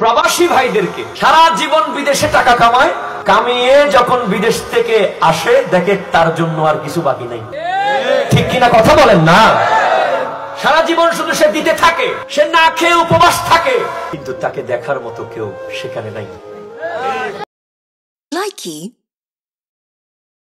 প্রবাসী ভাইদেরকে সারা জীবন বিদেশে টাকা কামায়, কামিয়ে যখন বিদেশ থেকে আসে, দেখে তার জন্য আর কিছু বাকি নাই। ঠিক কিনা কথা বলেন না? সারা জীবন শুধু সে দিতে থাকে, সে না খেয়ে উপবাস থাকে, কিন্তু তাকে দেখার মতো কেউ সেখানে নাই।